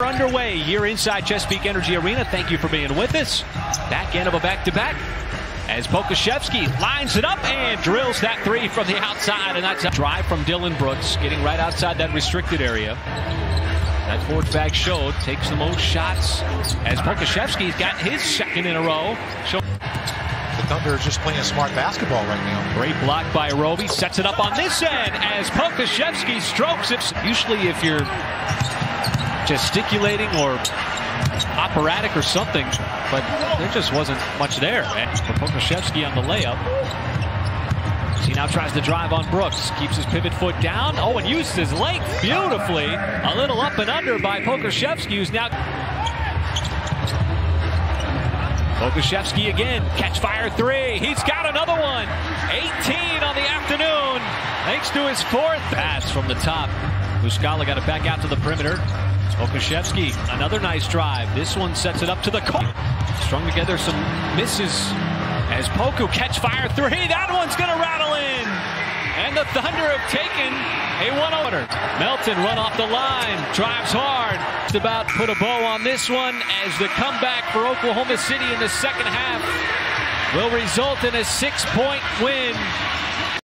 underway here inside Chesapeake Energy Arena. Thank you for being with us. Back end of a back-to-back as Pokusevski lines it up and drills that three from the outside. And that's a drive from Dillon Brooks, getting right outside that restricted area. That fourth bag showed, takes the most shots as Pokusevski's got his second in a row. Show the Thunder is just playing smart basketball right now. Great block by Roby. Sets it up on this end as Pokusevski strokes it. Usually if you're gesticulating or operatic or something, but there just wasn't much there. And for Pokusevski on the layup. He now tries to drive on Brooks. Keeps his pivot foot down. Oh, and uses his length beautifully. A little up and under by Pokusevski, who's now... Pokusevski again. Catch fire three. He's got another one. 18 on the afternoon. Thanks to his fourth pass from the top. Muscala got it back out to the perimeter. Pokusevski, another nice drive. This one sets it up to the court. Strung together some misses as Poku catch fire three. That one's going to rattle in. And the Thunder have taken a one order. Melton run off the line, drives hard. Just about put a bow on this one as the comeback for Oklahoma City in the second half will result in a six-point win